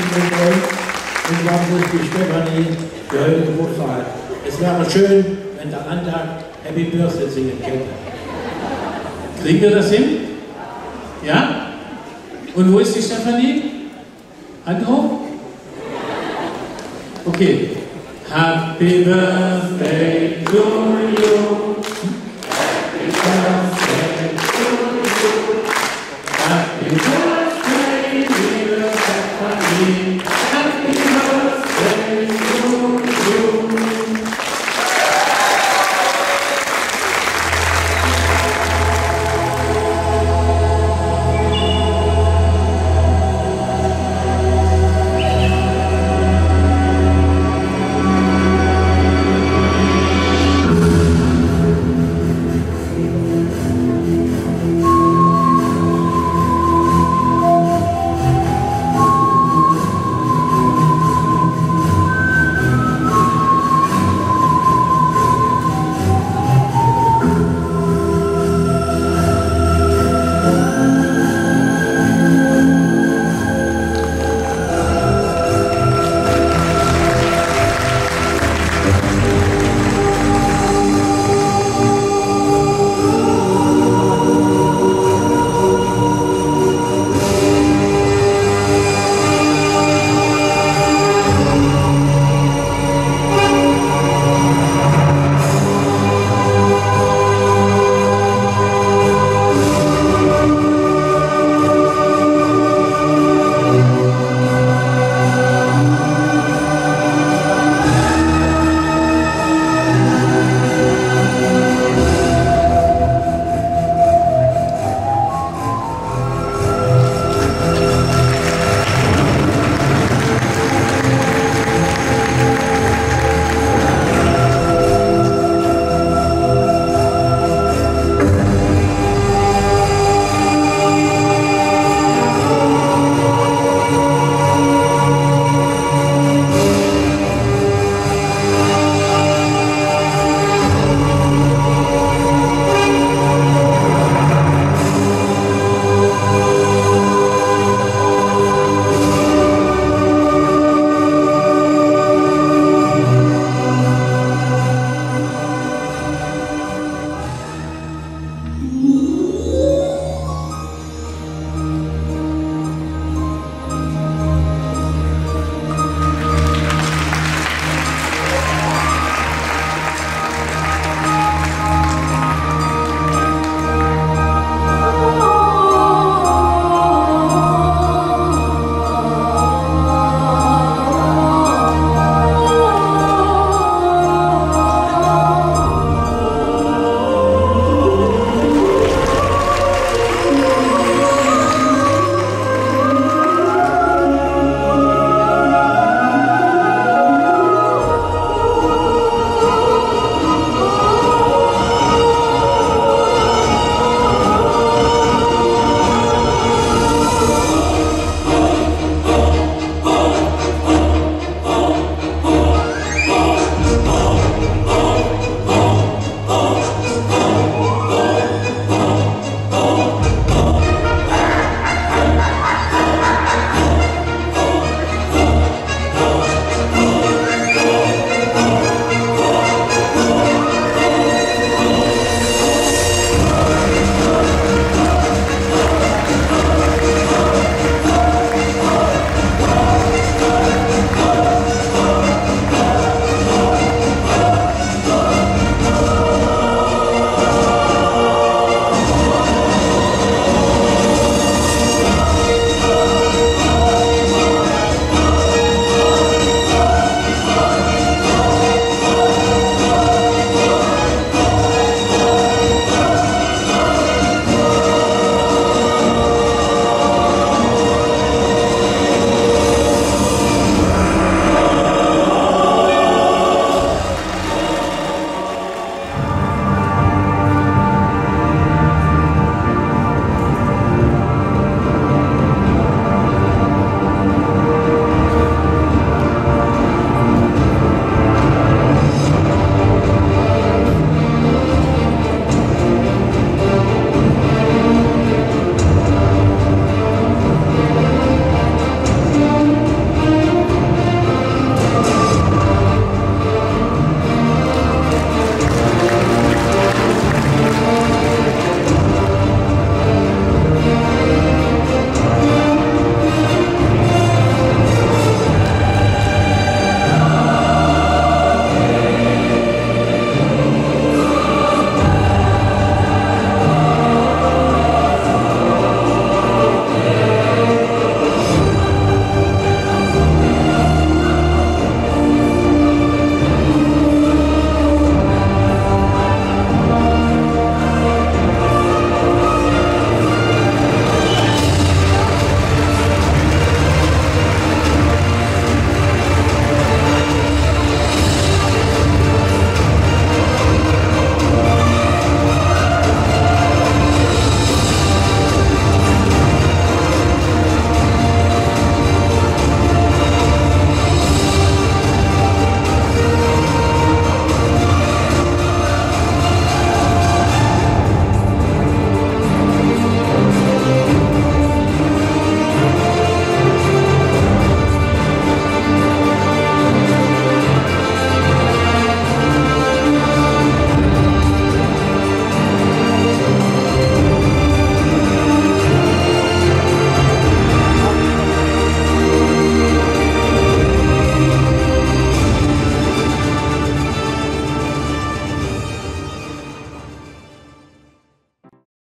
singen wollen. Und warum muss die Stefanie, für heute Geburtstag. Es wäre schön, wenn der Landtag Happy Birthday singen könnte. Kriegen wir das hin? Ja? Und wo ist die Stefanie? Hand hoch? Okay. Happy Birthday to you.